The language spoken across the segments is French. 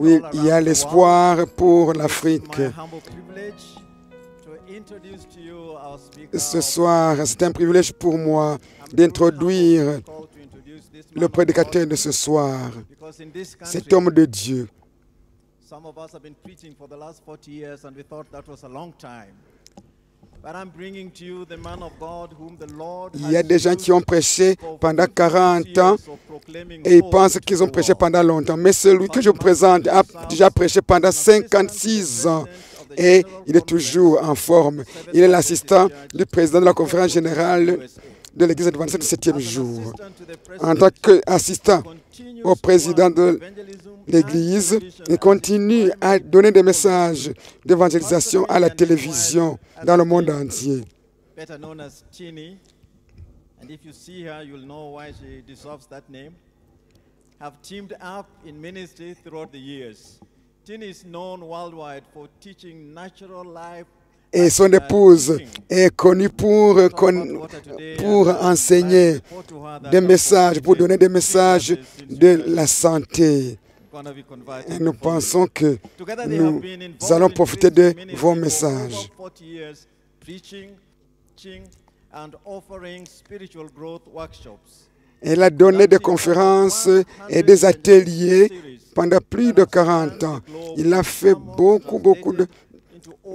Oui, il y a l'espoir pour l'Afrique. it's my humble privilege to introduce to you our speaker Ce of- soir, c'est un privilège pour moi d'introduire le prédicateur de ce soir, cet homme de Dieu. Il y a des gens qui ont prêché pendant 50 40 ans et ils pensent qu'ils ont prêché pendant longtemps. Mais celui que je vous présente a déjà prêché pendant 56 ans et il est toujours en forme. Il est l'assistant du président de la conférence générale de l'Église adventiste du septième jour. En tant qu'assistant au président de l'Église, il continue à donner des messages d'évangélisation à la télévision dans le monde entier. have teamed up in ministry throughout the years. Tini is known worldwide for teaching natural life. Et son épouse est connue pour, pour enseigner des messages, pour donner des messages de la santé. Et nous pensons que nous allons profiter de vos messages. Elle a donné des conférences et des ateliers pendant plus de 40 ans. Il a fait beaucoup, beaucoup de,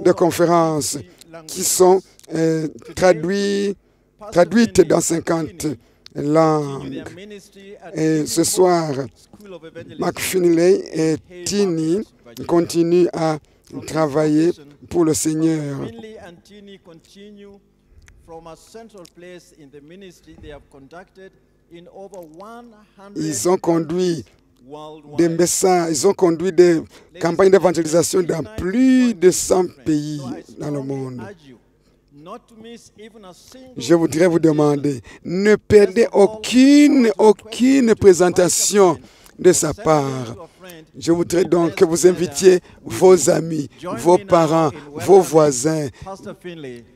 de conférences qui sont euh, traduites, traduites dans 50 langues. Et ce soir, Mark Finlay et Tini continuent à travailler pour le Seigneur. Finley and Tini continue from a central place in the ministry they have conducted in over 100 Ils ont conduit. Des messages, ils ont conduit des campagnes d'évangélisation dans plus de 100 pays dans le monde. Je voudrais vous demander, ne perdez aucune, aucune présentation de sa part. Je voudrais donc que vous invitiez vos amis, vos parents, vos voisins.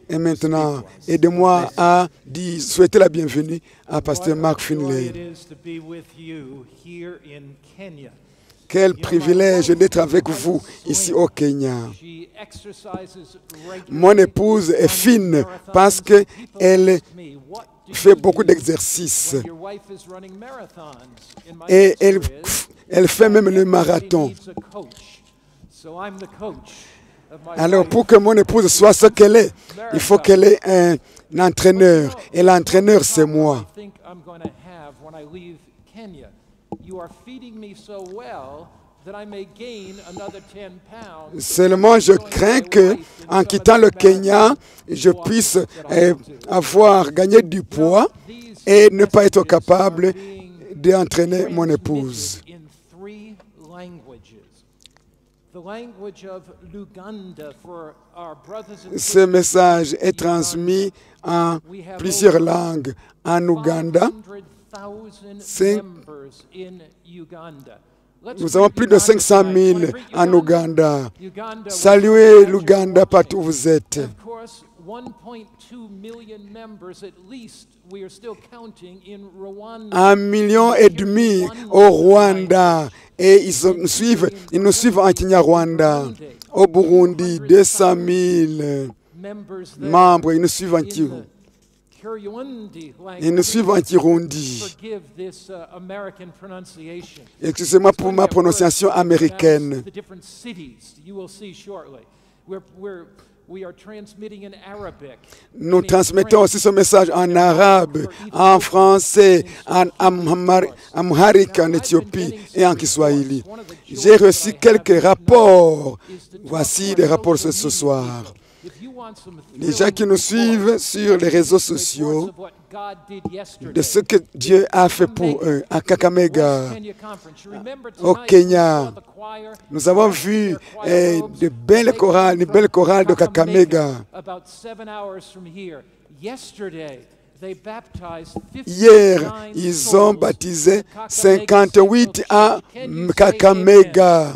Et maintenant, aidez-moi à dire, souhaiter la bienvenue à Pasteur Mark Finlay. Quel privilège d'être avec vous ici au Kenya. Mon épouse est fine parce qu'elle ask me, "What do fait beaucoup d'exercices. when your wife is running marathons?" And my Et elle, elle fait même le "Everybody marathon. Alors pour que mon épouse soit ce qu'elle est, il faut qu'elle ait un, entraîneur. Et l'entraîneur, c'est moi. I think I'm going to have when I leave Kenya. You are feeding me so well that I may gain another 10 pounds. Seulement, je crains que, en quittant le Kenya, je puisse euh, avoir gagné du poids et ne pas être capable d'entraîner mon épouse. Ce message est transmis en plusieurs langues. En Ouganda, 500,000 Cinq- members in Uganda. Let's nous avons plus de Uganda 500 tonight. 000 Wanna greet en Ouganda. Uganda, Saluez l'Ouganda partout où vous êtes. Of course, 1.2 million members at least. We are still counting in Rwanda. Un million et demi au Rwanda. Et ils nous suivent, ils nous suivent en Kenya-Rwanda. Au Burundi, 200 000 members there membres. Ils nous suivent en Kirundi Ils nous suivent en. Kirundi. Uh. Excusez-moi pour ma prononciation américaine. Nous transmettons aussi ce message en arabe, en français, en amhar- amharique en Éthiopie et en Kiswahili. J'ai reçu quelques rapports. Voici les rapports ce soir. Les gens qui nous suivent sur les réseaux sociaux de ce que Dieu a fait pour eux à Kakamega. Au Kenya. Nous avons vu eh, de belles chorales, de belles chorales de Kakamega. About seven hours from here. Yesterday, they baptized 59 Hier, ils ont baptisé at Kakamega 58 à Kakamega.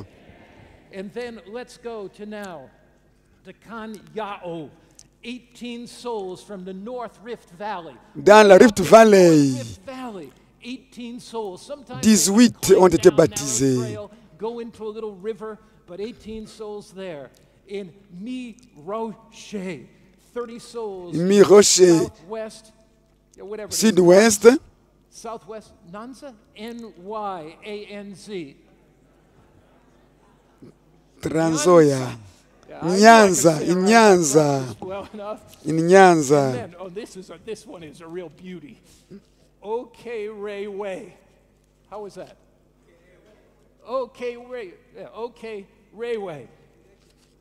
Dans la Rift Valley, Rift Valley. 18 souls. Sometimes 18 they ont été baptisés. trail, Go into a little river, but 18 souls there. In Mi Rocher, 30 souls. in Mi Rocher. Southwest, yeah, whatever. it is. Sud-ouest, Southwest Nanza? N-Y-A-N-Z. Transoya, Nyanza, right. Nyanza. In Nyanza. Oh, this is a, this one is a real beauty. OK Ray Way. How was that? OK Ray. Yeah, OK Ray Way.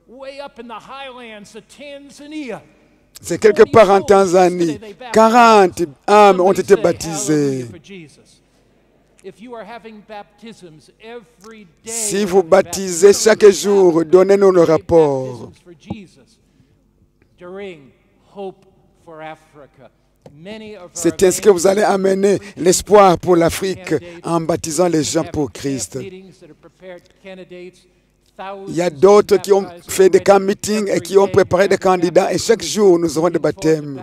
Way up in the highlands of Tanzania. C'est quelque part en Tanzanie. 40 âmes ont été baptisées. Si vous baptisez chaque jour, donnez-nous le rapport. C'est ainsi que vous allez amener l'espoir pour l'Afrique en baptisant les gens pour Christ. Il y a d'autres qui ont fait des camp meetings et qui ont préparé des candidats et chaque jour nous aurons des baptêmes.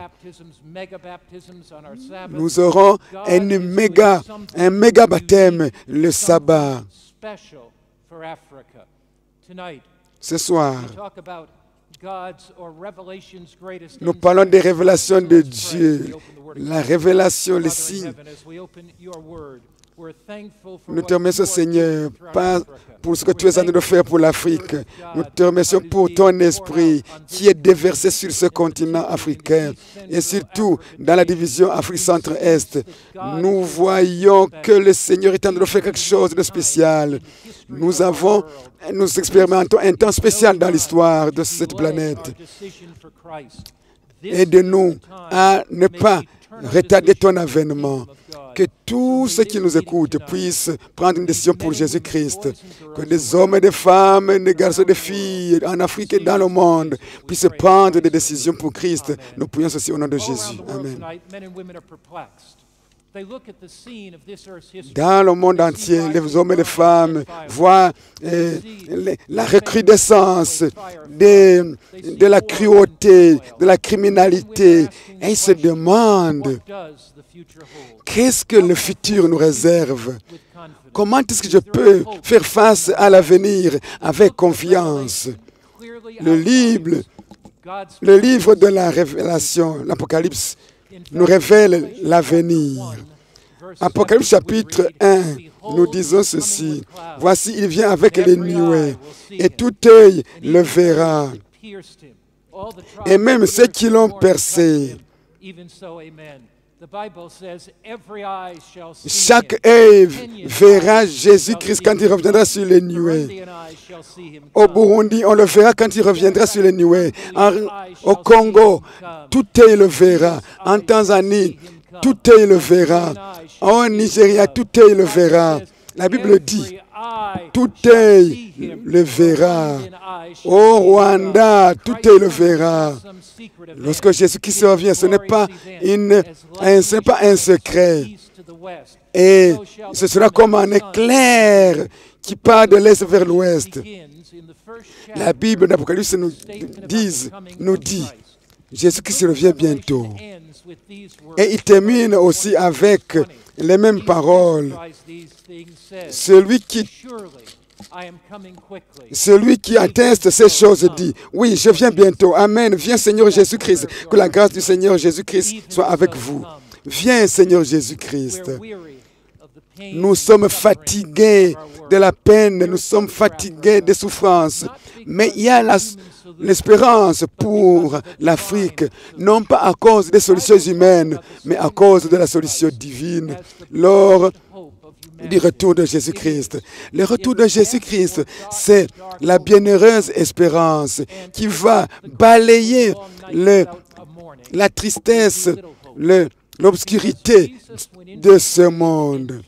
Nous aurons un méga, un méga baptême le sabbat. Ce soir, nous parlons des révélations de Dieu, la révélation, les signes. Nous te remercions, Seigneur, pas pour ce que tu es en train de faire pour l'Afrique. Nous te remercions pour ton esprit qui est déversé sur ce continent africain et surtout dans la division Afrique centre-est. Nous voyons que le Seigneur est en train de faire quelque chose de spécial. Nous avons, nous expérimentons un temps spécial dans l'histoire de cette planète. Aide-nous à ne pas retarder ton avènement. Que tous ceux qui nous écoutent puissent prendre une décision pour Jésus-Christ. Que des hommes et des femmes, des garçons et des filles en Afrique et dans le monde puissent prendre des décisions pour Christ. Nous prions ceci au nom de Jésus. Amen. Dans le monde entier, les hommes et les femmes voient euh, la recrudescence de, de la cruauté, de la criminalité, et ils se demandent qu'est-ce que le futur nous réserve? Comment est-ce que je peux faire face à l'avenir avec confiance? Le livre, le livre de la révélation, l'Apocalypse, nous révèle l'avenir. Apocalypse chapitre 1, nous disons ceci. Voici, il vient avec les nuées, et tout œil le verra, et même ceux qui l'ont percé. Chaque œil verra Jésus-Christ quand il reviendra sur les nuées. Au Burundi, on le verra quand il reviendra sur les nuées. En- au Congo, tout œil le verra. En Tanzanie, tout œil le verra. En Nigeria, tout œil le verra. La Bible dit, tout œil le verra. Au Rwanda, tout œil le verra. Lorsque Jésus-Christ revient, ce n'est pas, une, un, ce n'est pas un secret. Et ce sera comme un éclair qui part de l'est vers l'ouest. La Bible d'Apocalypse nous, dit, nous dit, Jésus-Christ revient bientôt. Et il termine aussi avec les mêmes paroles. Celui qui, celui qui atteste ces choses dit, oui, je viens bientôt. Amen. Viens Seigneur Jésus-Christ. Que la grâce du Seigneur Jésus-Christ soit avec vous. Viens Seigneur Jésus-Christ. Nous sommes fatigués de la peine, nous sommes fatigués des souffrances. Mais il y a l'espérance pour l'Afrique, non pas à cause des solutions humaines, mais à cause de la solution divine. Lors du retour de Jésus-Christ. Le retour de Jésus-Christ, c'est la bienheureuse espérance qui va balayer la tristesse, l'obscurité de ce monde.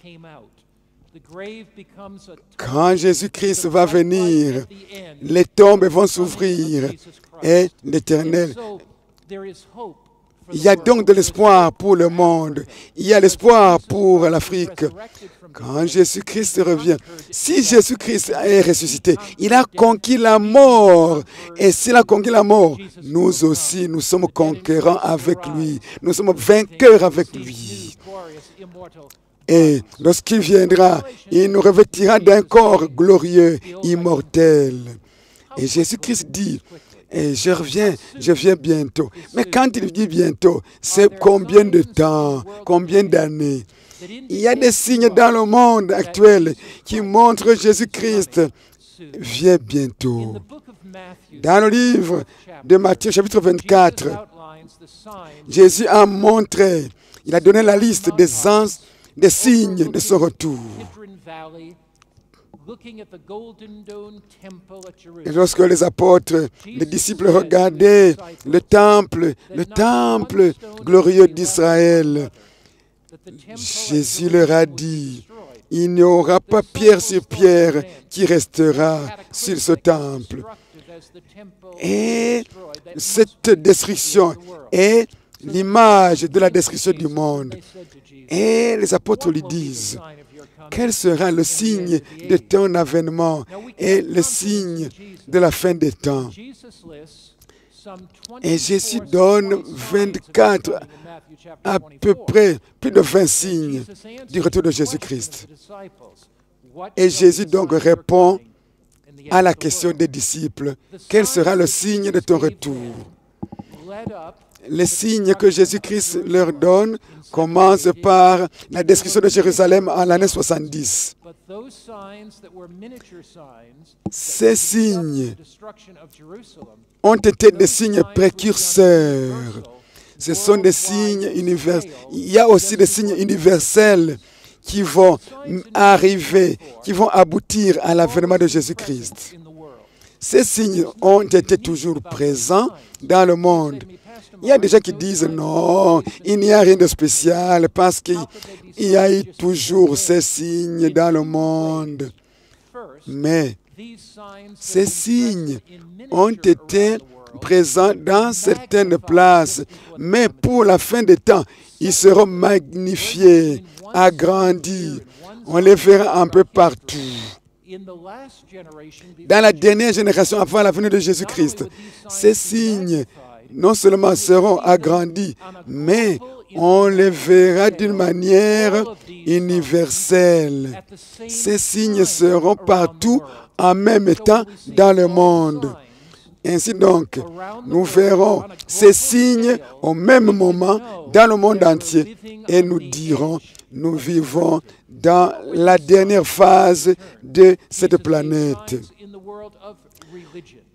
Quand Jésus-Christ va venir, les tombes vont s'ouvrir et l'Éternel. Il y a donc de l'espoir pour le monde. Il y a l'espoir pour l'Afrique. Quand Jésus-Christ revient, si Jésus-Christ est ressuscité, il a conquis la mort. Et s'il a conquis la mort, nous aussi, nous sommes conquérants avec lui. Nous sommes vainqueurs avec lui. Et lorsqu'il viendra, il nous revêtira d'un corps glorieux, immortel. Et Jésus-Christ dit, je reviens, je viens bientôt. Mais quand il dit bientôt, c'est combien de temps, combien d'années? Il y a des signes dans le monde actuel qui montrent Jésus-Christ vient bientôt. Dans le livre de Matthieu chapitre 24, Jésus a montré, il a donné la liste des, ans, des signes de son retour. Et lorsque les apôtres, les disciples regardaient le temple, le temple glorieux d'Israël, Jésus leur a dit, il n'y aura pas pierre sur pierre qui restera sur ce temple. Et cette destruction est l'image de la destruction du monde. Et les apôtres lui disent, quel sera le signe de ton avènement et le signe de la fin des temps? Et Jésus donne 24, à peu près, plus de 20 signes du retour de Jésus-Christ. Et Jésus donc répond à la question des disciples, quel sera le signe de ton retour? Les signes que Jésus-Christ leur donne commencent par la destruction de Jérusalem en l'année 70. Ces signes ont été des signes précurseurs. Ce sont des signes universels. Il y a aussi des signes universels qui vont arriver, qui vont aboutir à l'avènement de Jésus-Christ. Ces signes ont été toujours présents dans le monde. Il y a des gens qui disent non, il n'y a rien de spécial parce qu'il y a eu toujours ces signes dans le monde. Mais ces signes ont été présents dans certaines places, mais pour la fin des temps, ils seront magnifiés, agrandis. On les verra un peu partout. Dans la dernière génération avant la venue de Jésus-Christ, ces signes non seulement seront agrandis, mais on les verra d'une manière universelle. Ces signes seront partout en même temps dans le monde. Ainsi donc, nous verrons ces signes au même moment dans le monde entier et nous dirons, nous vivons dans la dernière phase de cette planète.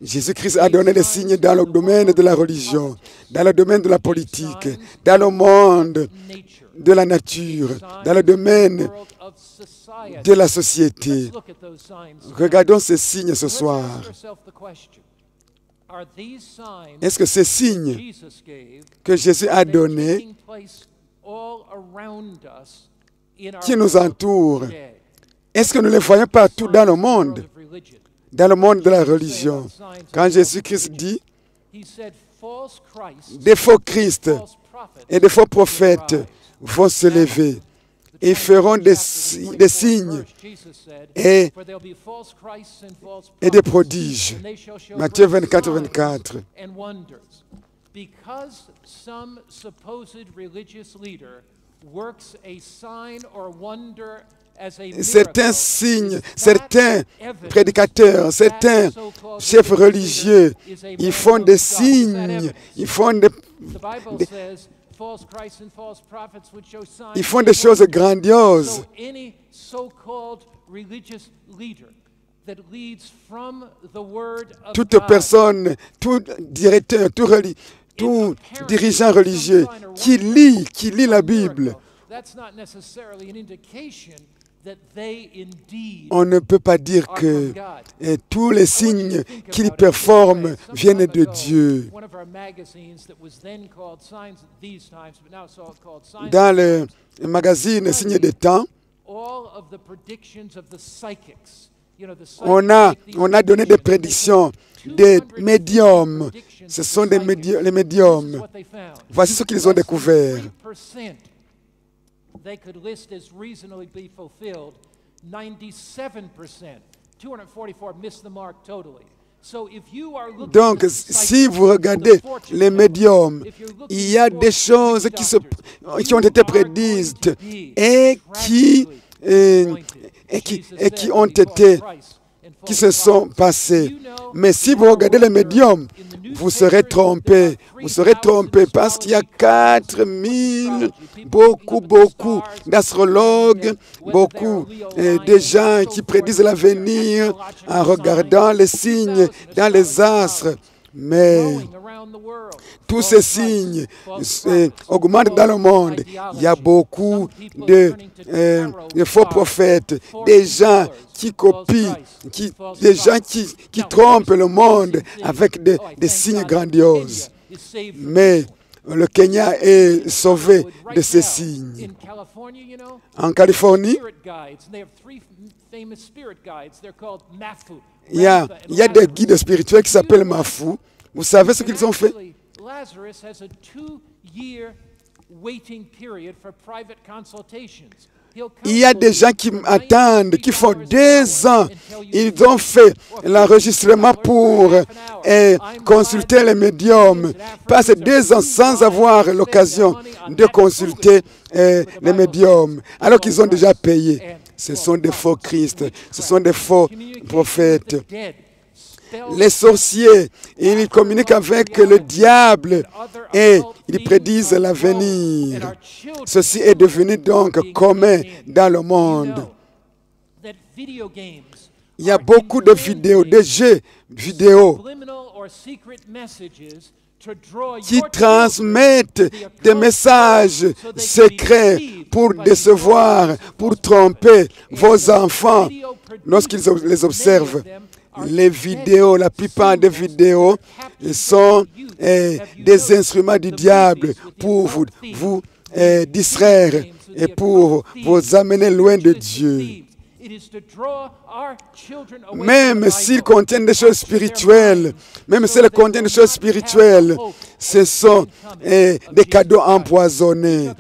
Jésus-Christ a donné des signes dans le domaine de la religion, dans le domaine de la politique, dans le monde de la nature, dans le domaine de la société. Regardons ces signes ce soir. Est-ce que ces signes que Jésus a donnés, qui nous entourent, est-ce que nous les voyons partout dans le monde? Dans le monde de la religion. Quand Jésus-Christ dit, des faux Christ et des faux prophètes vont se lever et feront des, des signes et, et des prodiges. Matthieu 24, 24. Certains signes, certains prédicateurs, certains chefs religieux, ils font des signes, ils font des, des ils font des choses grandioses. Toute personne, tout directeur, tout, tout dirigeant religieux qui lit, qui lit la Bible, on ne peut pas dire que tous les signes qu'il performe viennent de Dieu. Dans le magazine Signes des temps, on a, on a donné des prédictions des médiums. Ce sont des les médiums. Voici ce qu'ils ont découvert they could list as reasonably be fulfilled, 97%, 244 missed the mark totally. So if you are looking Donc, si vous regardez les médiums, il y a des choses qui, se, qui ont été prédites et qui, euh, et qui, et qui ont été, qui se sont passées. Mais si vous regardez les médiums, vous serez trompé. Vous serez trompé parce qu'il y a 4000, beaucoup, beaucoup d'astrologues, beaucoup euh, de gens qui prédisent l'avenir en regardant les signes dans les astres. Mais tous ces signes augmentent dans le monde. Il y a beaucoup de, euh, de faux prophètes, des gens qui copient, qui, des gens qui, qui trompent le monde avec des, des signes grandioses. Mais le Kenya est sauvé de ces signes. En Californie, il y a, il y a des guides spirituels qui s'appellent Mafu. Vous savez ce qu'ils ont fait? Il y a des gens qui attendent, 90 qui font deux ans. Ils ont fait l'enregistrement pour eh, consulter les médiums. Passent deux ans sans avoir l'occasion de consulter eh, les médiums, alors qu'ils ont déjà payé. Ce sont des faux Christ, ce sont des faux prophètes. Les sorciers, ils communiquent avec le diable et ils prédisent l'avenir. Ceci est devenu donc commun dans le monde. Il y a beaucoup de vidéos, de jeux vidéo qui transmettent des messages secrets pour décevoir, pour tromper vos enfants lorsqu'ils les observent. Les vidéos, la plupart des vidéos sont eh, des instruments du diable pour vous, eh, distraire et pour vous amener loin de Dieu. Même s'ils contiennent des choses spirituelles, même s'ils contiennent des choses spirituelles, ce sont eh, des cadeaux empoisonnés.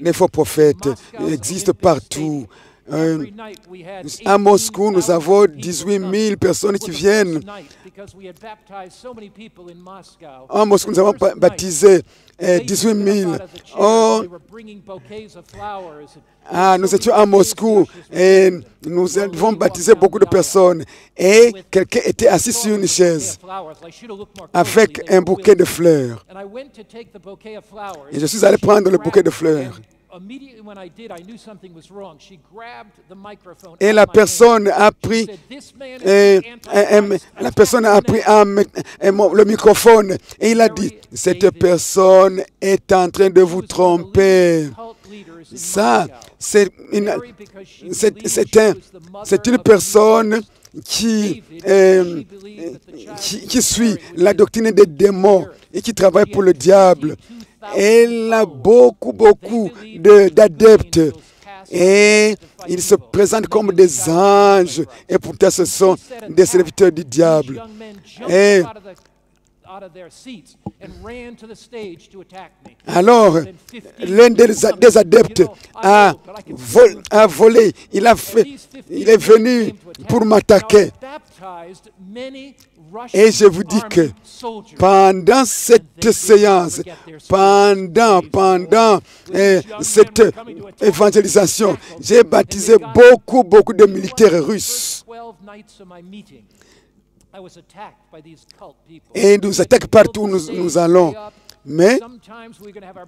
Les faux prophètes existent partout. Euh, à Moscou, nous avons 18 000 personnes qui viennent. À Moscou, nous avons ba- baptisé eh, 18 000. Oh, ah, nous étions à Moscou et nous avons baptisé beaucoup de personnes. Et quelqu'un était assis sur une chaise avec un bouquet de fleurs. Et je suis allé prendre le bouquet de fleurs. Et la personne a pris, la personne a pris le microphone et il a dit, cette personne est en train de vous tromper. Ça, c'est une, c'est, c'est un, c'est une personne qui, euh, qui, qui suit la doctrine des démons et qui travaille pour le diable. Elle a beaucoup, beaucoup de- d'adeptes. Et ils se présentent comme des anges. Et pourtant, ce sont des serviteurs du diable. Et alors, l'un des, adeptes a volé. Il, a fait, il est venu pour m'attaquer. Et je vous dis que pendant cette séance, pendant, pendant eh, cette évangélisation, j'ai baptisé beaucoup, beaucoup de militaires russes. Et ils nous attaquent partout où nous, nous allons. Mais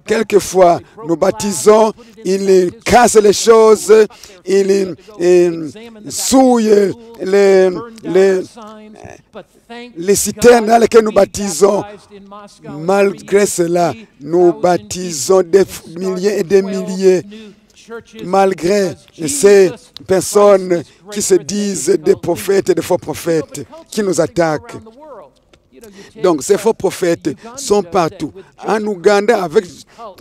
quelquefois, nous baptisons, ils cassent les choses, ils, ils souillent les, les, les citernes dans lesquelles nous baptisons. Malgré cela, nous baptisons des milliers et des milliers. Malgré ces personnes qui se disent des prophètes et des faux prophètes qui nous attaquent. Donc ces faux prophètes sont partout. En Ouganda, avec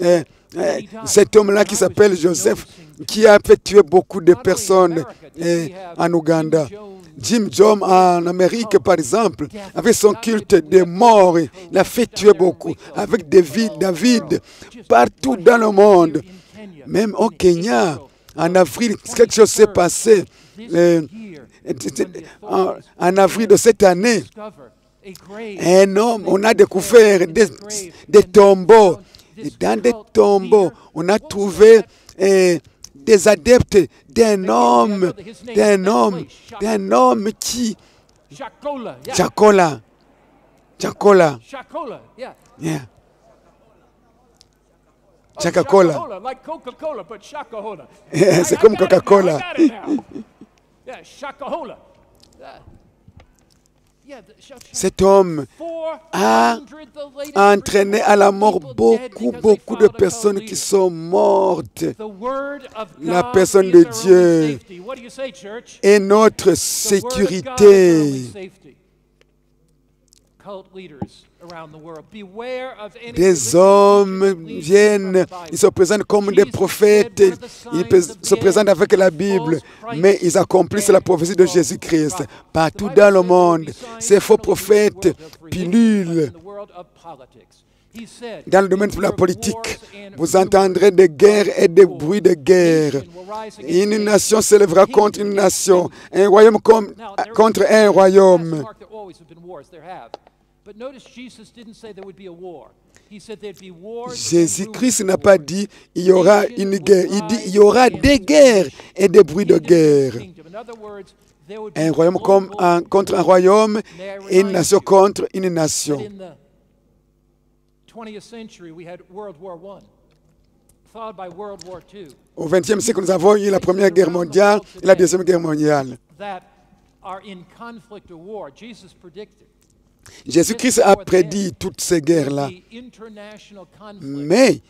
euh, euh, cet homme-là qui s'appelle Joseph, qui a fait tuer beaucoup de personnes euh, en Ouganda. Jim Jones? En Amérique, par exemple, avec son culte des morts, il a fait tuer beaucoup. Avec David, David, partout dans le monde, même au Kenya, en avril, quelque chose s'est passé. Euh, en, avril de cette année. Un homme, on a découvert des, des tombeaux. Et dans des tombeaux, on a trouvé eh, des adeptes d'un homme, d'un homme, d'un homme qui. Chakola, Chakola. Yeah. Oh, Coca-Cola, but Shakahola. Yeah, c'est comme Coca-Cola. cet homme 400, a entraîné à la mort beaucoup, beaucoup de personnes qui sont mortes. La personne de Dieu? Et notre sécurité. Des hommes viennent, ils se présentent comme des prophètes, ils se présentent avec la Bible, mais ils accomplissent la prophétie de Jésus-Christ. Partout dans le monde, ces faux prophètes pilulent. Dans le domaine de la politique, vous entendrez des guerres et des bruits de guerre. Une nation s'élèvera contre une nation, un royaume contre un royaume. Jésus-Christ n'a pas dit il y aura une guerre. Il dit il y aura des guerres et des bruits de guerre. Un royaume contre un royaume et une nation contre une nation. In the 20th century, we had World War I, followed by World War II, Au XXe siècle, nous avons eu la Première Guerre mondiale et la Deuxième Guerre mondiale. that are in conflict or war. Jesus predicted. Jésus-Christ a prédit toutes ces guerres-là. Mais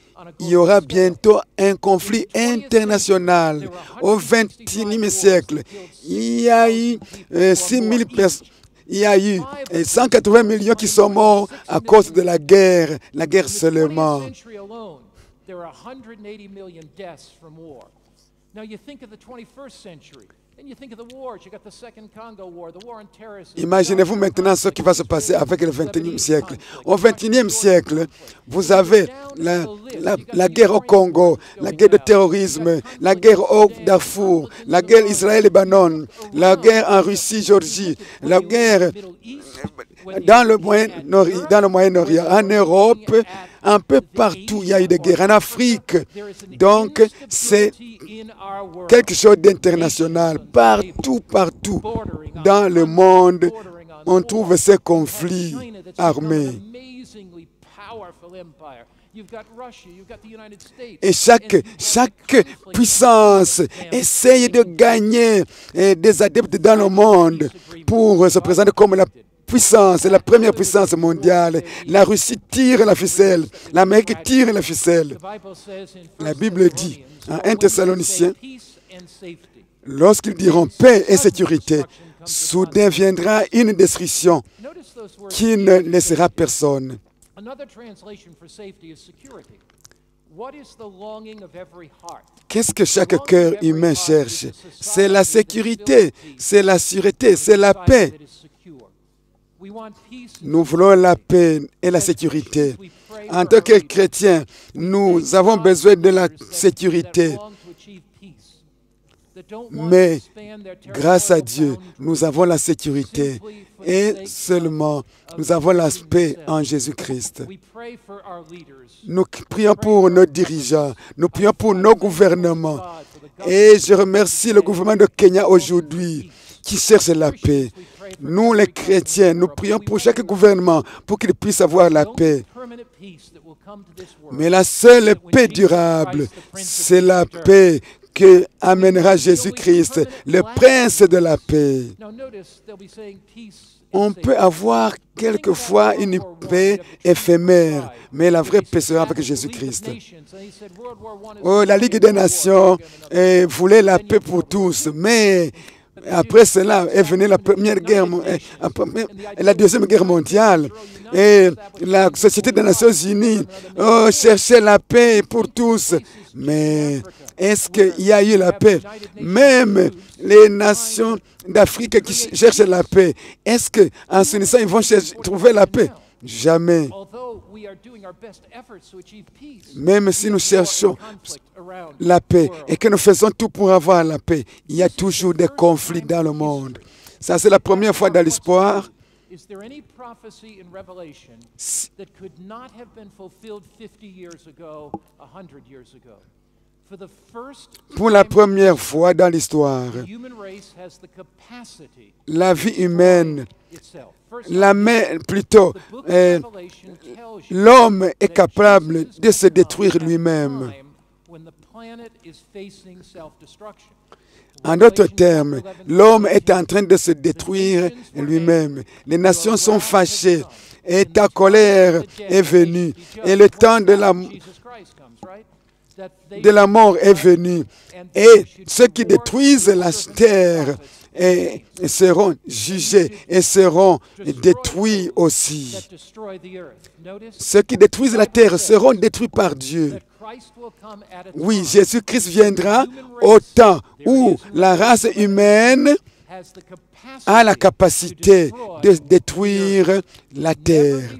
il y aura bientôt un conflit international. Au XXIe siècle, il y a eu euh, 6 000 personnes. Il y a eu euh, 180 millions qui sont morts à cause de la guerre, la guerre In the 20th seulement. century alone, there are 180 million deaths from war. Now you think of the 21st century, Imaginez-vous maintenant ce qui va se passer avec le 21e siècle. Au 21e siècle, vous avez la, guerre au Congo, la guerre de terrorisme, la guerre au Darfour, la guerre Israël-Libanon, la guerre en Russie, Géorgie, la guerre dans le Moyen-Orient, en Europe, un peu partout, il y a eu des guerres. En Afrique, donc c'est quelque chose d'international. Partout, partout, dans le monde, on trouve ces conflits armés. Et chaque, chaque puissance essaye de gagner eh, des adeptes dans le monde pour se présenter comme la puissance, la première puissance mondiale. La Russie tire la ficelle, l'Amérique tire la ficelle. La 1 Bible dit, en "For when 1 we Thessaloniciens, say peace and safety." Lorsqu'ils diront paix et sécurité, soudain viendra une destruction qui ne laissera personne. Qu'est-ce que chaque cœur humain cherche? C'est la sécurité, c'est la sûreté, c'est la paix. That is secure. We want peace and Nous voulons la paix et la sécurité. En tant que chrétiens, nous avons besoin de la sécurité. Mais grâce à Dieu, nous avons la sécurité. Et seulement, nous avons la paix en Jésus-Christ. Nous prions pour nos dirigeants, nous prions pour nos gouvernements. Et je remercie le gouvernement de Kenya aujourd'hui qui cherche la paix. Nous, les chrétiens, nous prions pour chaque gouvernement pour qu'il puisse avoir la paix. Mais la seule paix durable, c'est la paix que amènera Jésus-Christ, le prince de la paix. On peut avoir quelquefois une paix éphémère, mais la vraie paix sera avec Jésus-Christ. Oh, la Ligue des Nations eh, voulait la paix pour tous, mais après cela est venue la première guerre, eh, après- la deuxième guerre mondiale, et la Société des Nations Unies oh, cherchait la paix pour tous. Mais est-ce qu'il y a eu la paix? Même les nations d'Afrique qui ch- cherchent la paix, est-ce qu'en s'unissant, ils vont trouver la paix? Jamais. Même si nous cherchons la paix et que nous faisons tout pour avoir la paix, il y a toujours des conflits dans le monde. Ça, c'est la première fois dans l'histoire. Is there any prophecy in Revelation that could not have been fulfilled 50 years ago, 100 years ago? For the first Pour la première fois dans l'histoire, la vie humaine, la main, plutôt, euh, l'homme est capable de se détruire lui-même. En d'autres termes, 11 l'homme est en train de se détruire lui-même. Les nations sont fâchées et ta colère est venue. Et le temps de la, de la mort est venu. Et ceux qui détruisent la terre et, seront jugés et seront détruits aussi. Ceux qui détruisent la terre seront détruits par Dieu. Oui, Jésus-Christ viendra au temps où la race humaine a la capacité de détruire la terre.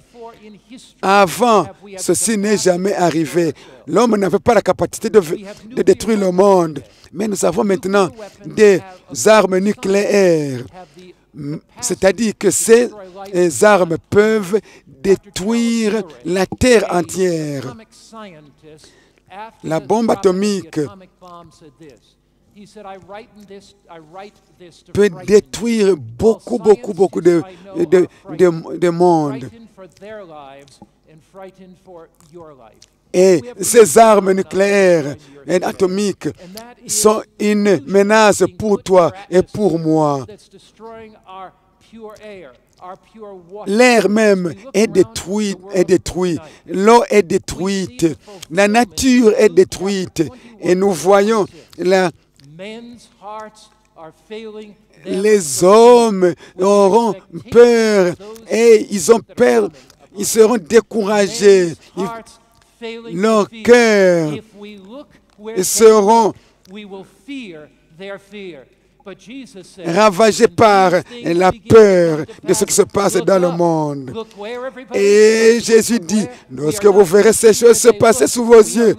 Avant, ceci n'est jamais arrivé. L'homme n'avait pas la capacité de, de, détruire le monde. Mais nous avons maintenant des armes nucléaires. C'est-à-dire que ces armes peuvent détruire la terre entière. La bombe atomique peut détruire beaucoup, beaucoup, beaucoup de, de, de, de monde. Et ces armes nucléaires et atomiques sont une menace pour toi et pour moi. L'air même est détruit, est détruit. L'eau est détruite. La nature est détruite. Et nous voyons la, les hommes auront peur et ils ont peur, ils seront découragés. Leurs cœurs seront ravagés par la peur de ce qui se passe dans le monde. Et Jésus dit, lorsque vous verrez ces choses se passer sous vos yeux,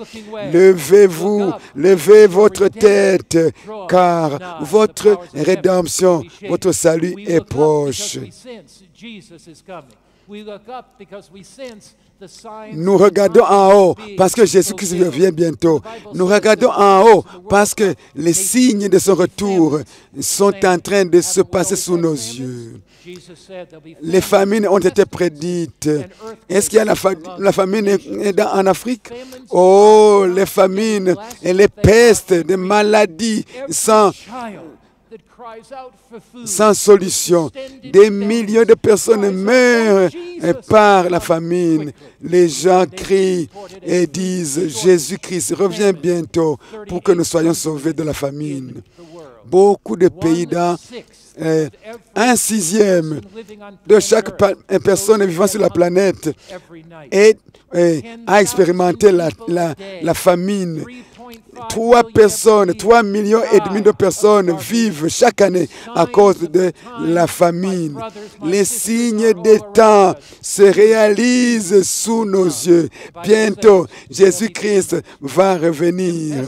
levez-vous, levez votre tête, car votre rédemption, votre salut est proche. Nous regardons en haut parce que Jésus-Christ revient bientôt. Nous regardons en haut parce que les signes de son retour sont en train de se passer sous nos yeux. Les famines ont été prédites. Est-ce qu'il y a la, fa la famine en Afrique? Oh, les famines et les pestes, des maladies sans sans solution. Des millions de personnes meurent par la famine. Les gens crient et disent, Jésus-Christ revient bientôt pour que nous soyons sauvés de la famine. Beaucoup de pays dans euh, un sixième de chaque personne vivant sur la planète est, a expérimenté la famine. Trois personnes, trois millions et demi de personnes vivent chaque année à cause de la famine. Les signes des temps se réalisent sous nos yeux. Bientôt, Jésus-Christ va revenir.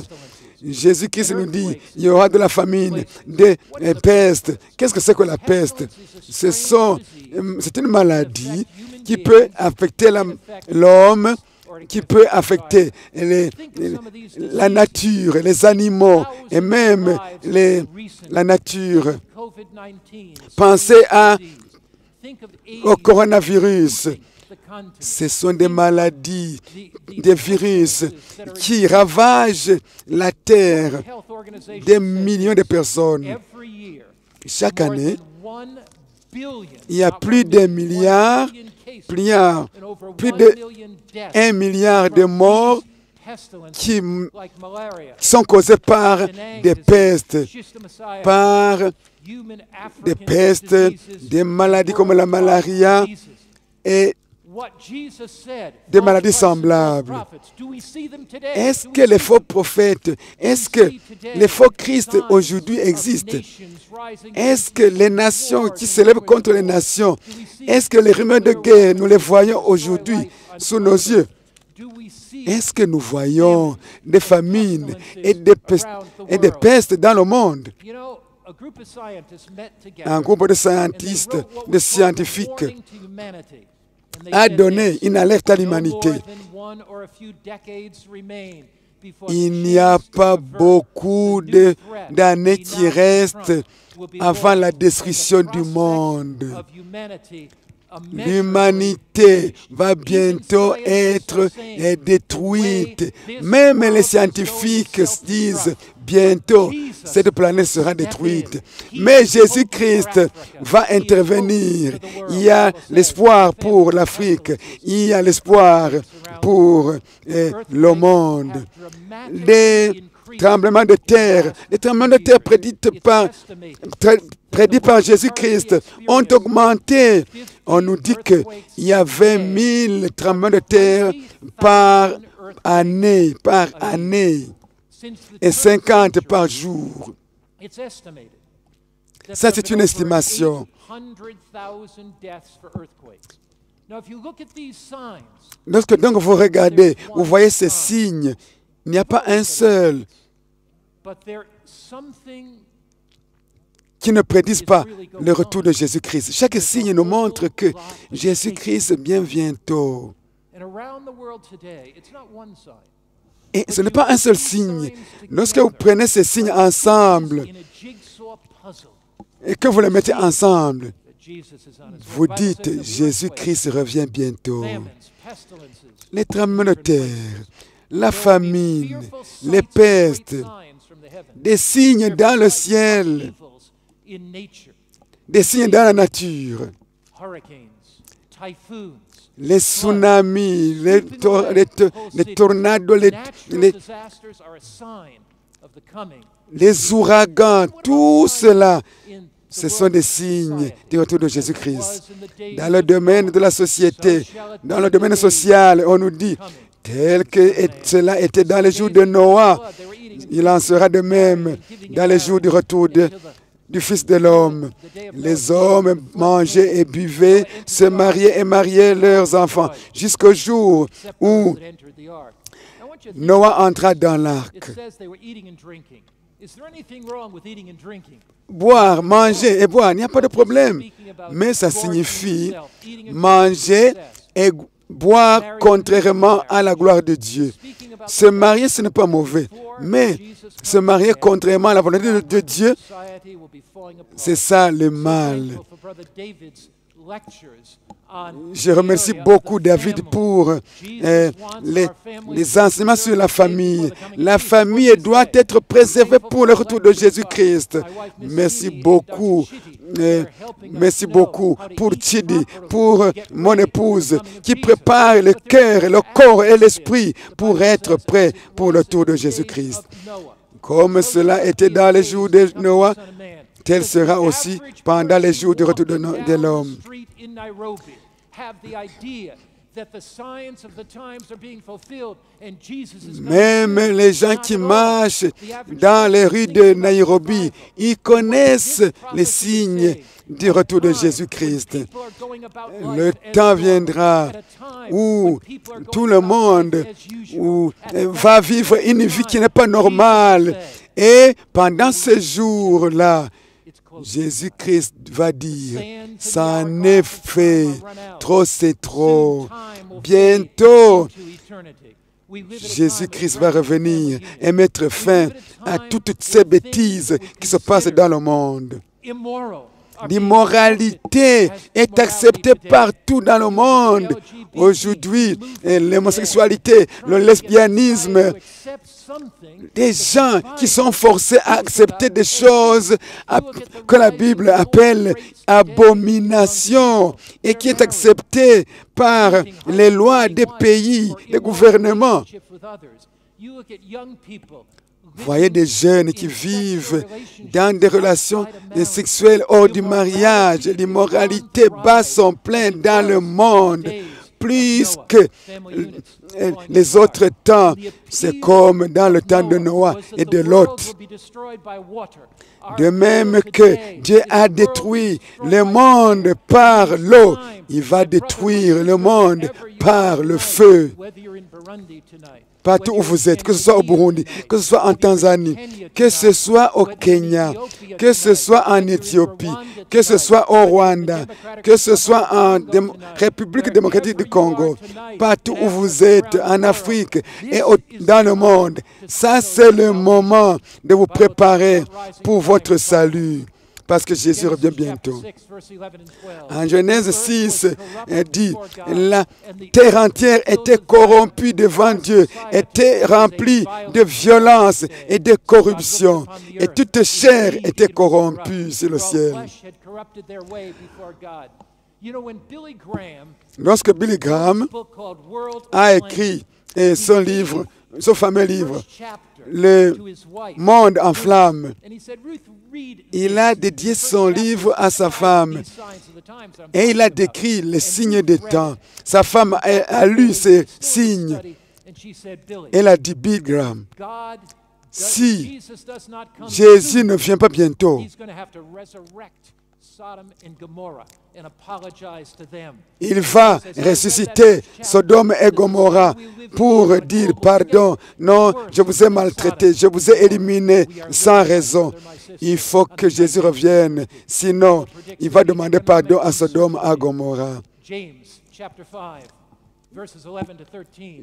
Jésus-Christ nous dit, il y aura de la famine, des pestes. Qu'est-ce que c'est que la peste? C'est une maladie qui peut affecter l'homme qui peut affecter les, la nature, les animaux et même les, la nature. Pensez à, au coronavirus. Ce sont des maladies, des virus qui ravagent la terre, des millions de personnes. Chaque année, il y a plus d'un milliard, milliard, plus de un milliard de morts qui sont causés par des pestes, par des pestes, des maladies comme la malaria et des maladies semblables. Est-ce que les faux prophètes, est-ce que les faux Christ aujourd'hui existent? Est-ce que les nations qui and se lèvent rumors contre les nations, est-ce que les rumeurs de guerre, nous les voyons aujourd'hui sous nos yeux? Est-ce que nous voyons des famines et des, pestes, et des pestes dans le monde? Un groupe de scientistes, de scientifiques a donné une alerte à "No l'humanité. Il n'y a pas beaucoup d'années qui restent avant la destruction du monde. L'humanité va bientôt être détruite. Même les scientifiques disent bientôt. Cette planète sera détruite. Mais Jésus-Christ va intervenir. Il y a l'espoir pour l'Afrique. Il y a l'espoir pour le monde. Les tremblements de terre, les tremblements de terre prédits par, très- prédits par Jésus-Christ ont augmenté. On nous dit qu'il y a 20 000 tremblements de terre par année, par année, et 50 par jour. Ça, c'est une estimation. Lorsque donc vous regardez, vous voyez ces signes, il n'y a pas un seul qui ne prédise pas le retour de Jésus-Christ. Chaque signe nous montre que Jésus-Christ vient bientôt. Et ce n'est pas un seul signe. Lorsque vous prenez ces signes ensemble et que vous les mettez ensemble, vous dites Jésus-Christ revient bientôt. Les tremblements de terre, la famine, les pestes, des signes dans le ciel, des signes dans la nature, les tsunamis, les, les to- les tornades, les, les- ouragans, tout cela, ce sont des signes du retour de Jésus-Christ. Dans le domaine de la société, dans le domaine social, on nous dit, tel que cela était dans les jours de Noah, il en sera de même dans les jours du retour de- du Fils de l'homme. Les hommes mangeaient et buvaient, se mariaient et mariaient leurs enfants, jusqu'au jour où Noah entra dans l'arc. Boire, manger et boire, il n'y a pas de problème. Mais ça signifie manger et boire contrairement à la gloire de Dieu. Se marier, ce n'est pas mauvais. Mais se marier contrairement à la volonté de, Dieu, c'est ça le mal. Je remercie beaucoup David pour euh, les, les enseignements sur la famille. La famille doit être préservée pour le retour de Jésus-Christ. Merci beaucoup. euh, merci beaucoup pour Chidi, pour mon épouse qui prépare le cœur, le corps et l'esprit pour être prêt pour le retour de Jésus-Christ. Comme cela était dans les jours de Noah, tel sera aussi pendant les jours du retour de l'homme. Même les gens qui marchent dans les rues de Nairobi, ils connaissent les signes du retour de Jésus-Christ. Le temps viendra où tout le monde où, va vivre une vie qui n'est pas normale. Et pendant ce jour-là, Jésus-Christ va dire, ça en est fait, trop c'est trop. Bientôt, Jésus-Christ va revenir et mettre fin à toutes ces bêtises qui se passent dans le monde. L'immoralité est acceptée partout dans le monde. Aujourd'hui, l'homosexualité, le lesbianisme, des gens qui sont forcés à accepter des choses que la Bible appelle abomination et qui est acceptée par les lois des pays, des gouvernements. Voyez des jeunes qui vivent dans des relations sexuelles hors du mariage. L'immoralité bat son plein dans le monde plus que les autres temps. C'est comme dans le temps de Noé et de Lot. De même que Dieu a détruit le monde par l'eau, il va détruire le monde par le feu. Partout où vous êtes, que ce soit au Burundi, que ce soit en Tanzanie, que ce soit au Kenya, que ce soit en Éthiopie, que ce soit au Rwanda, que ce soit en Dém- République démocratique du Congo, partout où vous êtes, en Afrique et au- dans le monde, ça c'est le moment de vous préparer pour votre salut. Parce que Jésus revient bientôt. En Genèse 6, elle dit, la terre entière était corrompue devant Dieu, était remplie de violence et de corruption, et toute chair était corrompue sur le ciel. Lorsque Billy Graham a écrit eh, son livre, son fameux livre, Le Monde en flammes, il a dédié son livre à sa femme. et il a décrit les signes des temps. Sa femme a, lu ces signes. Elle a dit, Bill Graham, si Jésus ne vient pas bientôt, il va ressusciter Sodome et Gomorrah pour dire pardon. Non, je vous ai maltraité, je vous ai éliminé sans raison. Il faut que Jésus revienne, sinon il va demander pardon à Sodome et à Gomorrah.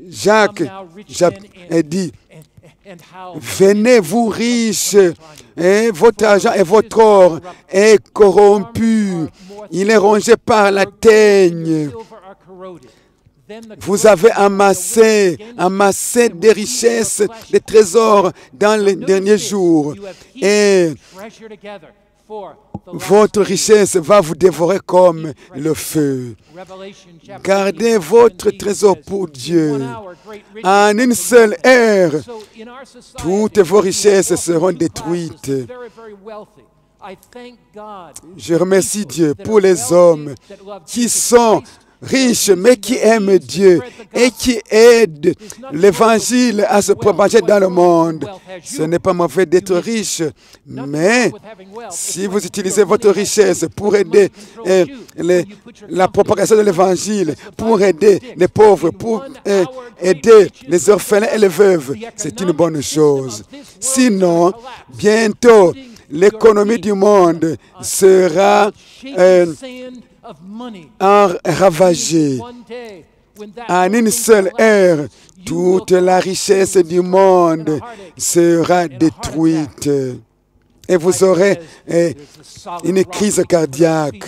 Jacques a dit, venez vous riches, et votre argent et votre or est corrompu, il est rongé par la teigne. Vous avez amassé, amassé des richesses, des trésors dans les derniers jours. Et votre richesse va vous dévorer comme le feu. Gardez votre trésor pour Dieu. En une seule heure, toutes vos richesses seront détruites. Je remercie Dieu pour les hommes qui sont riches, mais qui aiment Dieu et qui aident l'évangile à se propager dans le monde. Ce n'est pas mauvais d'être riche, mais si vous utilisez votre richesse pour aider les- la propagation de l'évangile, pour aider les pauvres, pour eh, aider les orphelins et les veuves, c'est une bonne chose. Sinon, bientôt, l'économie du monde sera euh, en- ravagée. En une seule heure, toute la richesse du monde sera détruite. Et vous aurez eh, une crise cardiaque.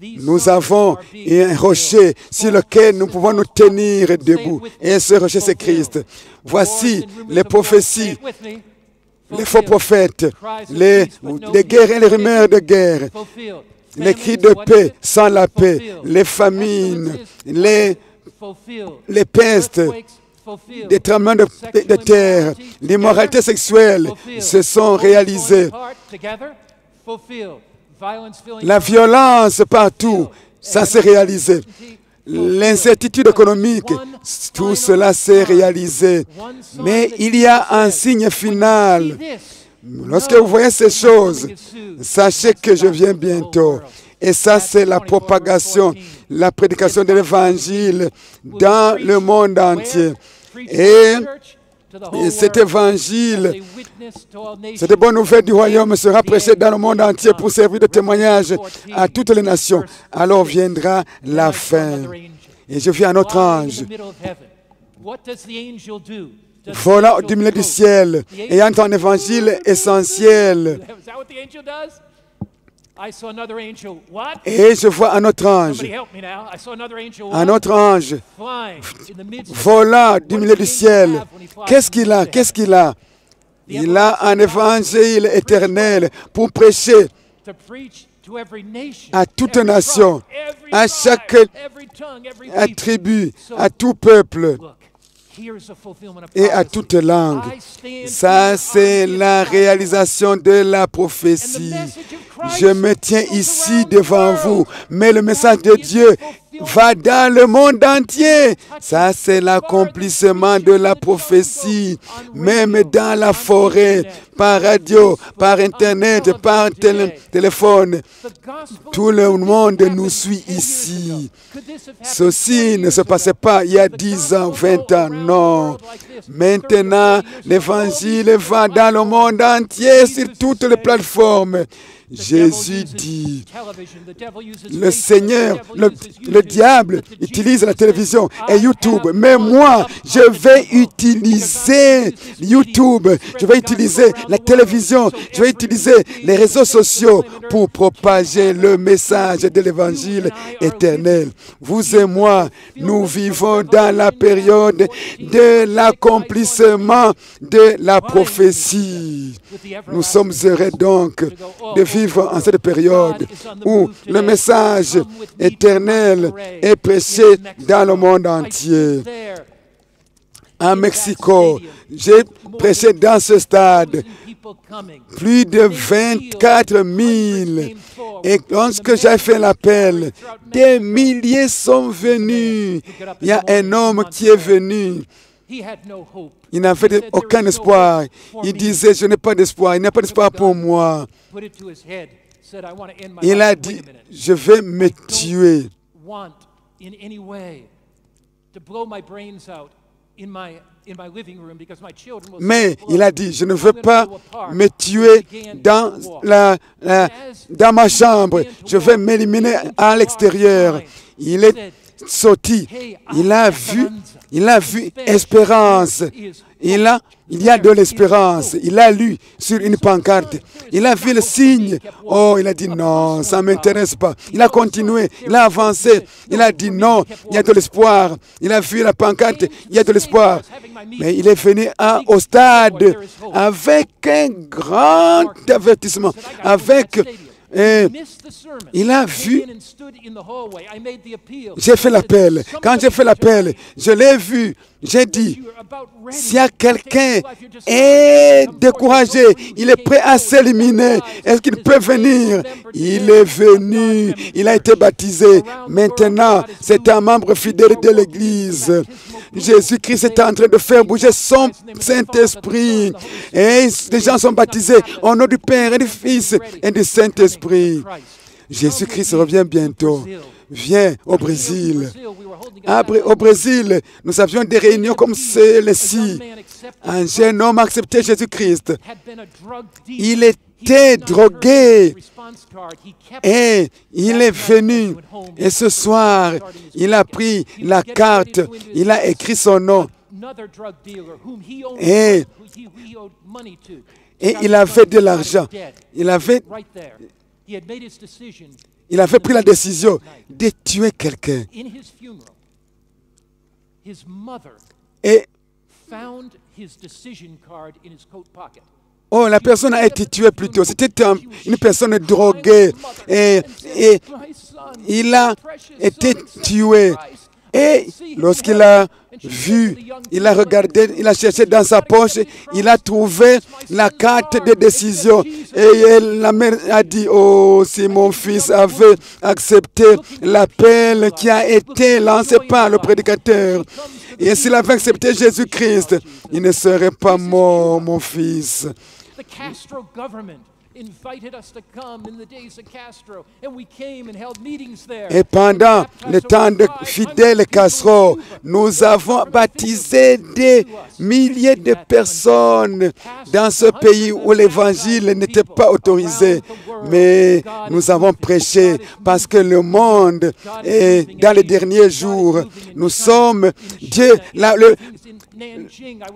Nous avons un rocher sur lequel nous pouvons nous tenir debout. Et ce rocher, c'est Christ. Voici les prophéties, les faux prophètes, les, les guerres et les rumeurs de guerre, les cris de paix sans la paix, les famines, les, les pestes, des tremblements de, de terre, l'immoralité sexuelle se sont réalisés. La violence partout, ça s'est réalisé. L'incertitude économique, tout cela s'est réalisé. Mais il y a un signe final. Lorsque vous voyez ces choses, sachez que je viens bientôt. Et ça, c'est la propagation, la prédication de l'évangile dans le monde entier. Et cet évangile, cette bonne nouvelle du royaume sera prêchée dans le monde entier pour servir de témoignage à toutes les nations. Alors viendra la fin. Et je vis un autre ange. volant du milieu du ciel, ayant un évangile essentiel. Et je vois un autre ange, un autre ange. volant du milieu du ciel. Qu'est-ce qu'il a? Qu'est-ce qu'il a? Il a un évangile éternel pour prêcher à toute nation, à chaque à tribu, à tout peuple et à toute langue. Ça, c'est la réalisation de la prophétie. Je me tiens ici devant vous, mais le message de Dieu va dans le monde entier. Ça, c'est l'accomplissement de la prophétie. Même dans la forêt, par radio, par Internet, par tél- téléphone, tout le monde nous suit ici. Ceci ne se passait pas il y a 10 ans, 20 ans, non. Maintenant, l'évangile va dans le monde entier sur toutes les plateformes. Jésus dit, le Seigneur, le, le diable utilise la télévision et YouTube. Mais moi, je vais utiliser YouTube, je vais utiliser la télévision, je vais utiliser les réseaux sociaux pour propager le message de l'évangile éternel. Vous et moi, nous vivons dans la période de l'accomplissement de la prophétie. Nous sommes heureux donc de vivre en cette période où le message éternel est prêché dans le monde entier. À Mexico, j'ai prêché dans ce stade plus de 24 000. Et lorsque j'ai fait l'appel, des milliers sont venus. Il y a un homme qui est venu. Il n'avait aucun espoir. Il disait, je n'ai pas d'espoir. Il n'y a pas d'espoir pour moi. Il a dit, je vais me tuer. want in any way to blow my brains out in my in my living room because my children will Mais il a dit, je ne veux pas me tuer dans, la- dans ma chambre. Je vais m'éliminer à l'extérieur. Il est sorti. Il a vu, il a vu espérance. Il a, il y a de l'espérance. Il a lu sur une pancarte. Il a vu le signe. Oh, il a dit non, ça ne m'intéresse pas. Il a continué. Il a avancé. Il a dit non, il y a de l'espoir. Il a vu la pancarte. Il y a de l'espoir. Mais il est venu au stade avec un grand avertissement. Avec eh, il a vu j'ai fait l'appel. Quand j'ai fait l'appel, je l'ai vu. J'ai dit, s'il y a quelqu'un est découragé, il est prêt à s'éliminer, est-ce qu'il peut venir? Il est venu, il a été baptisé. Maintenant, c'est un membre fidèle de l'Église. Jésus-Christ est en train de faire bouger son Saint-Esprit. Et les gens sont baptisés au nom du Père et du Fils et du Saint-Esprit. Jésus-Christ revient bientôt. Viens au Brésil. Au Brésil, nous avions des réunions comme celle-ci. Un jeune homme a accepté Jésus-Christ. Il était drogué et il est venu. Et ce soir, il a pris la carte, il a écrit son nom Et- et il avait de l'argent. Il avait, il avait pris la décision de tuer quelqu'un. In his funeral, his mother Et found his decision card in his coat pocket. oh, la personne a été tuée plus tôt. C'était un- une personne droguée. Et, et il a été tué. Et lorsqu'il a vu, il a regardé, il a cherché dans sa poche, il a trouvé la carte de décision. Et la mère a dit, oh, si mon fils avait accepté l'appel qui a été lancé par le prédicateur, et s'il avait accepté Jésus-Christ, il ne serait pas mort, mon fils. The Castro government invited us to come in the days of Castro, and we came and held meetings there. Et pendant le temps de Fidel Castro, nous avons baptisé des milliers de personnes dans ce pays où l'évangile n'était pas autorisé. Mais nous avons prêché parce que le monde est dans les derniers jours. Nous sommes Dieu, la- le-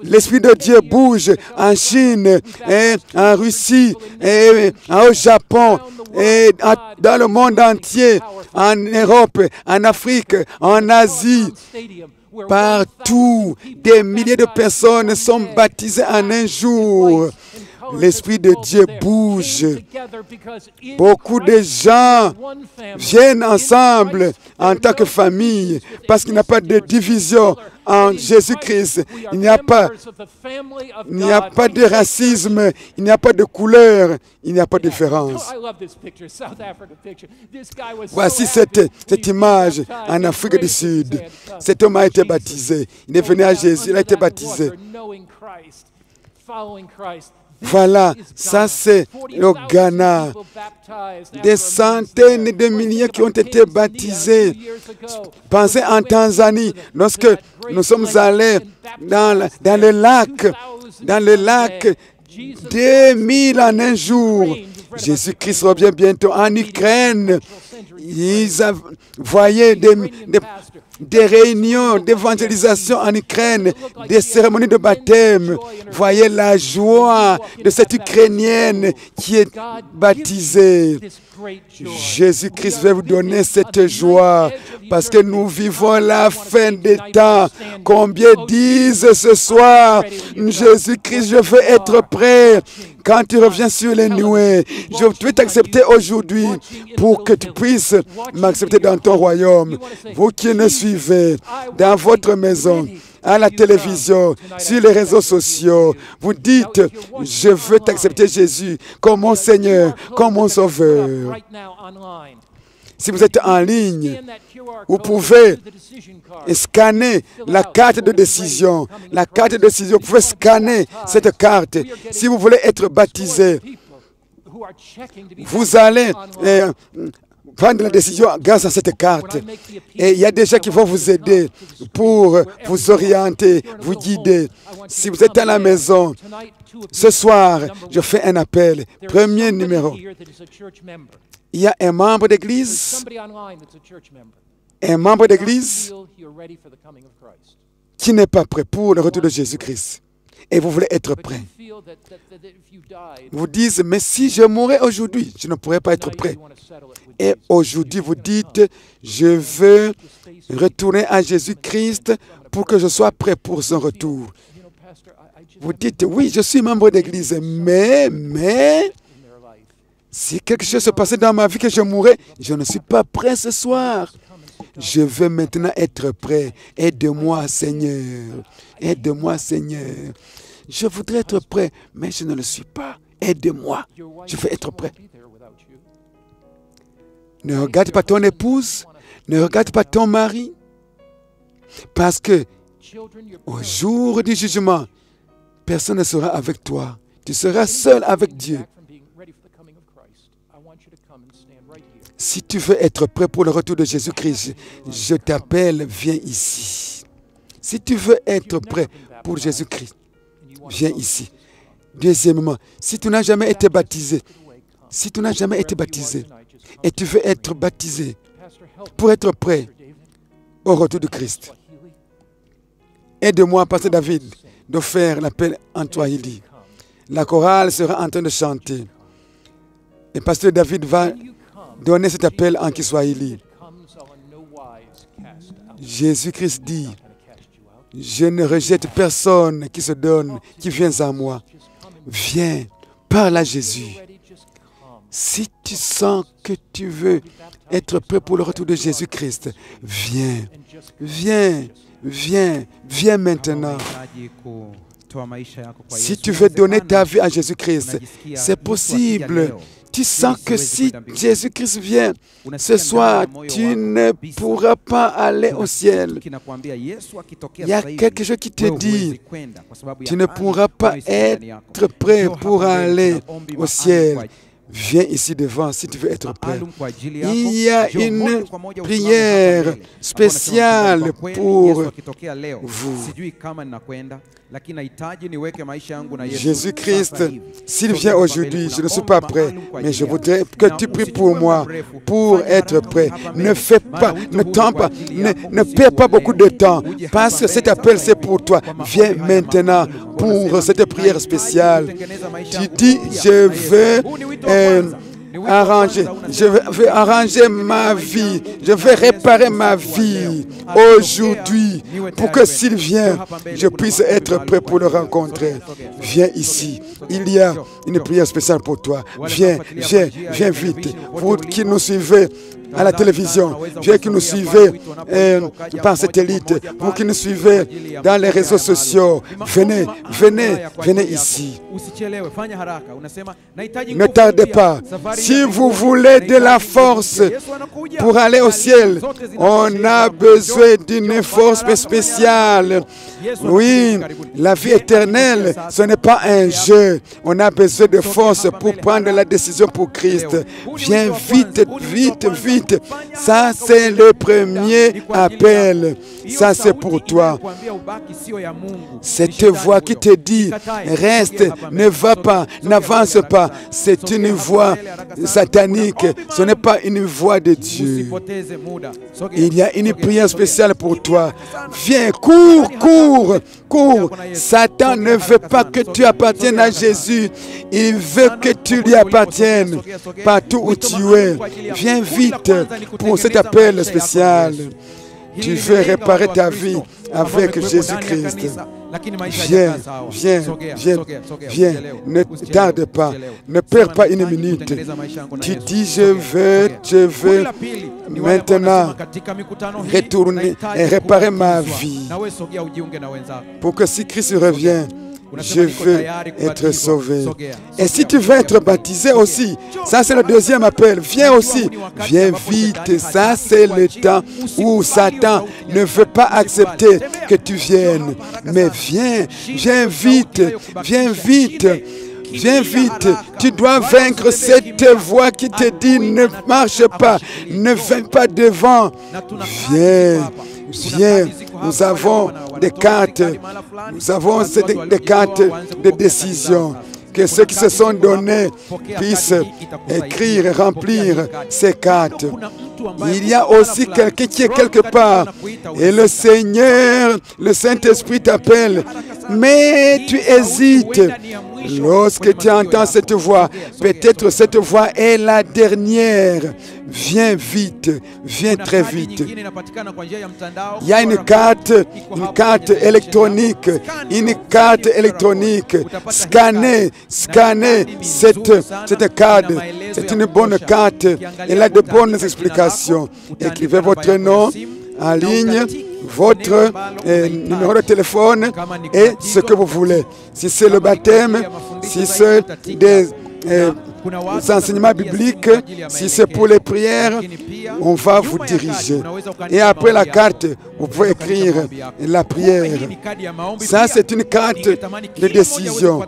L'Esprit de Dieu bouge en Chine, et en Russie, et au Japon, et dans le monde entier, en Europe, en Afrique, en Asie. Partout, des milliers de personnes sont baptisées en un jour l'Esprit de Dieu bouge. Beaucoup de gens viennent ensemble en tant que famille parce qu'il n'y a pas de division en Jésus-Christ. Il n'y a pas, il n'y a pas de racisme, il n'y a pas de couleur, il n'y a pas de différence. Voici cette, cette image en Afrique du Sud. Cet homme a été baptisé. Il est venu à Jésus, il a été baptisé. Voilà, ça c'est au Ghana. Des centaines de milliers qui ont été baptisés. Pensez en Tanzanie, lorsque nous sommes allés dans, dans le lac, dans le lac, 2000 en un jour. Jésus-Christ revient bientôt en Ukraine. Ils voyaient des, des, des réunions d'évangélisation en Ukraine, des cérémonies de baptême. Voyez la joie de cette Ukrainienne qui est baptisée. Jésus-Christ veut vous donner cette joie parce que nous vivons la fin des temps. Combien disent ce soir, Jésus-Christ, je veux être prêt quand tu reviens sur les nuées. Je vais t'accepter aujourd'hui pour que tu puisses m'accepter dans ton royaume. Vous qui ne suivez dans votre maison, à la télévision, sur les réseaux sociaux. Vous dites, je veux t'accepter Jésus comme mon Seigneur, comme mon Sauveur. Si vous êtes en ligne, vous pouvez scanner la carte de décision. La carte de décision, vous pouvez scanner cette carte. Si vous voulez être baptisé, vous allez prendre la décision grâce à cette carte. Et il y a des gens qui vont vous aider pour vous orienter, vous guider. Si vous êtes à la maison, ce soir, je fais un appel. Premier numéro. Il y a un membre d'église, un membre d'église qui n'est pas prêt pour le retour de Jésus-Christ. Et vous voulez être prêt. Vous dites, mais si je mourais aujourd'hui, je ne pourrais pas être prêt. Et aujourd'hui, vous dites, je veux retourner à Jésus-Christ pour que je sois prêt pour son retour. Vous dites, oui, je suis membre d'église, mais, mais, si quelque chose se passait dans ma vie que je mourrais, je ne suis pas prêt ce soir. Je veux maintenant être prêt. Aide-moi, Seigneur. Aide-moi, Seigneur. Je voudrais être prêt, mais je ne le suis pas. Aide-moi. Je veux être prêt. Ne regarde pas ton épouse. Ne regarde pas ton mari. Parce que au jour du jugement, personne ne sera avec toi. Tu seras seul avec Dieu. Si tu veux être prêt pour le retour de Jésus-Christ, je t'appelle, viens ici. Si tu veux être prêt pour Jésus-Christ, viens ici. Deuxièmement, si tu n'as jamais été baptisé, si tu n'as jamais été baptisé et tu veux être baptisé pour être prêt au retour de Christ, aide-moi, Pasteur David, de faire l'appel en toi, dit. La chorale sera en train de chanter. Et Pasteur David va donner cet appel en Kiswahili. Jésus-Christ dit, je ne rejette personne qui se donne, qui vient à moi. Viens, parle à Jésus. Si tu sens que tu veux être prêt pour le retour de Jésus-Christ, viens, viens, viens, viens maintenant. Si tu veux donner ta vie à Jésus-Christ, c'est possible. Tu sens que si Jésus-Christ vient ce soir, tu ne pourras pas aller au ciel. Il y a quelque chose qui te dit, tu ne pourras pas être prêt pour aller au ciel. Viens ici devant si tu veux être prêt. Il y a une prière spéciale pour vous. Jésus-Christ, s'il vient aujourd'hui, je ne suis pas prêt, mais je voudrais que tu pries pour moi, pour être prêt. Ne fais pas, ne tente pas, ne, ne perds pas beaucoup de temps, parce que cet appel, c'est pour toi. Viens maintenant pour cette prière spéciale. Tu dis, je veux arranger, je vais arranger ma vie, je vais réparer ma vie aujourd'hui pour que s'il vient, je puisse être prêt pour le rencontrer. Viens ici. Il y a une prière spéciale pour toi. Viens, viens, viens vite. Vous qui nous suivez à la télévision, viens qui nous suivez euh, par satellite, vous qui nous suivez dans les réseaux sociaux, venez, venez, venez ici. Ne tardez pas. Si vous voulez de la force pour aller au ciel, on a besoin d'une force spéciale. Oui, la vie éternelle, ce n'est pas un jeu. On a besoin de force pour prendre la décision pour Christ. Viens vite, vite, vite. Ça, c'est le premier appel. Ça, c'est pour toi. Cette voix qui te dit, reste, ne va pas, n'avance pas, c'est une voix satanique. Ce n'est pas une voix de Dieu. Il y a une prière spéciale pour toi. Viens, cours, cours, cours. Satan ne veut pas que tu appartiennes à Jésus. Il veut que tu lui appartiennes partout où tu es. Viens vite pour cet appel spécial. Tu veux réparer ta vie avec Jésus-Christ. Viens, viens, viens, viens. Ne tarde pas. Ne perds pas une minute. Tu dis, je veux, je veux maintenant retourner et réparer ma vie pour que si Christ revient, je veux être sauvé. Et si tu veux être baptisé aussi, ça c'est le deuxième appel. Viens aussi. Viens vite. Ça c'est le temps où Satan ne veut pas accepter que tu viennes. Mais viens, viens vite, viens vite. Viens vite, tu dois vaincre cette voix qui te dit ne marche pas, ne viens pas devant. Viens, nous avons des cartes, nous avons des cartes de décision. Que ceux qui se sont donnés puissent écrire et remplir ces cartes. Il y a aussi quelqu'un qui est quelque part et le Seigneur, le Saint-Esprit t'appelle, mais tu hésites. Lorsque tu entends cette voix, peut-être cette voix est la dernière. Viens vite, viens très vite. Il y a une carte, une carte électronique, une carte électronique. Scannez, scannez cette, cette carte. C'est une bonne carte. Elle a de bonnes explications. Écrivez votre nom en ligne, votre euh, numéro de téléphone et ce que vous voulez. Si c'est le baptême, si c'est des euh, les enseignements bibliques, si c'est pour les prières, on va vous diriger. Et après la carte, vous pouvez écrire la prière. Ça, c'est une carte de décision.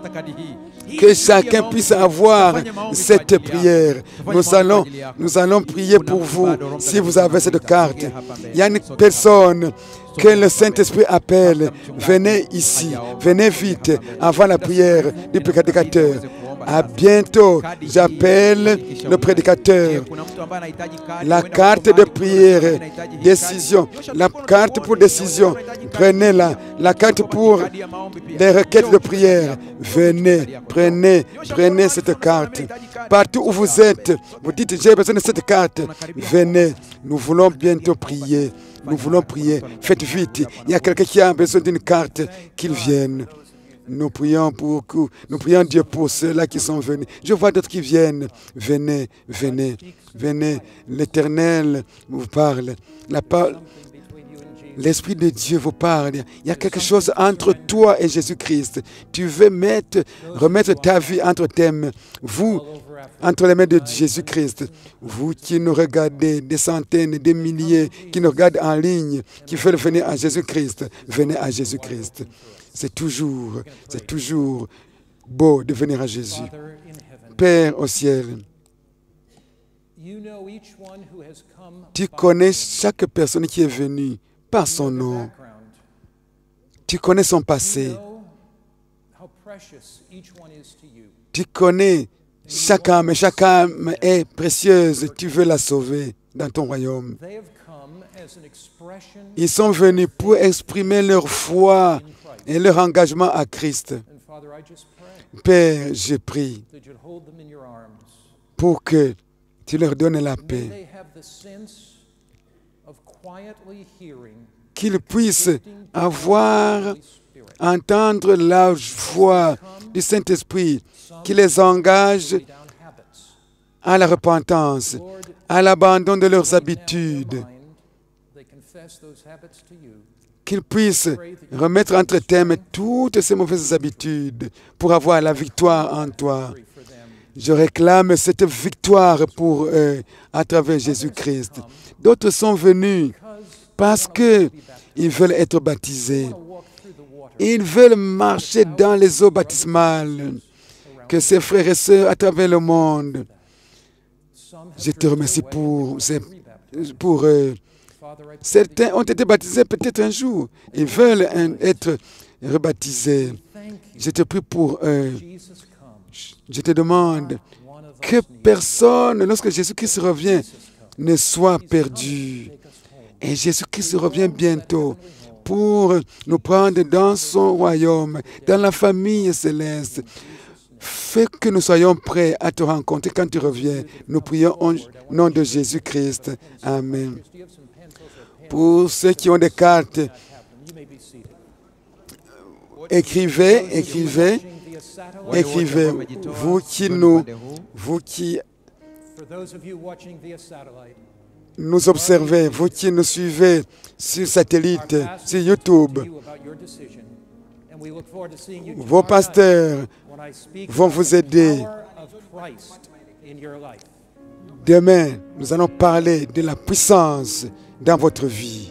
Que chacun puisse avoir cette prière. Nous allons, nous allons prier pour vous si vous avez cette carte. Il y a une personne que le Saint-Esprit appelle. Venez ici, venez vite avant la prière du prédicateur. À bientôt, j'appelle le prédicateur. La carte de prière, décision, la carte pour décision, prenez-la. La carte pour les requêtes de prière, venez, prenez, prenez cette carte. Partout où vous êtes, vous dites j'ai besoin de cette carte, venez, nous voulons bientôt prier. Nous voulons prier. Faites vite. Il y a quelqu'un qui a besoin d'une carte, qu'il vienne. Nous prions pour nous prions Dieu pour ceux-là qui sont venus. Je vois d'autres qui viennent. Venez, venez, venez. L'Éternel vous parle. La parole. L'Esprit de Dieu vous parle. Il y a quelque chose entre toi et Jésus-Christ. Tu veux mettre, remettre ta vie entre tes mains. Vous, entre les mains de Jésus-Christ. Vous qui nous regardez, des centaines, des milliers, qui nous regardent en ligne, qui veulent venir à Jésus-Christ, venez à Jésus-Christ. C'est toujours, c'est toujours beau de venir à Jésus. Père au ciel, tu connais chaque personne qui est venue par son nom. Tu connais son passé. Tu connais chaque âme, chaque âme est précieuse. Tu veux la sauver dans ton royaume. Ils sont venus pour exprimer leur foi et leur engagement à Christ. Père, je prie pour que tu leur donnes la paix, qu'ils puissent avoir, entendre la voix du Saint-Esprit qui les engage à la repentance, à l'abandon de leurs habitudes, qu'ils puissent remettre entre mains toutes ces mauvaises habitudes pour avoir la victoire en toi. Je réclame cette victoire pour eux à travers Jésus-Christ. D'autres sont venus parce que ils veulent être baptisés. Ils veulent marcher dans les eaux baptismales. Que ces frères et sœurs à travers le monde, je te remercie pour, pour eux. Certains ont été baptisés peut-être un jour. Ils veulent être rebaptisés. Je te prie pour eux. Je te demande que personne, lorsque Jésus-Christ revient, ne soit perdu. Et Jésus-Christ revient bientôt pour nous prendre dans son royaume, dans la famille céleste. Fais que nous soyons prêts à te rencontrer quand tu reviens. Nous prions au nom de Jésus-Christ. Amen. Pour ceux qui ont des cartes, écrivez, écrivez, écrivez. Vous qui nous, vous qui nous observez, vous qui nous suivez sur satellite, sur YouTube, vos pasteurs vont vous aider. Demain, nous allons parler de la puissance dans votre vie.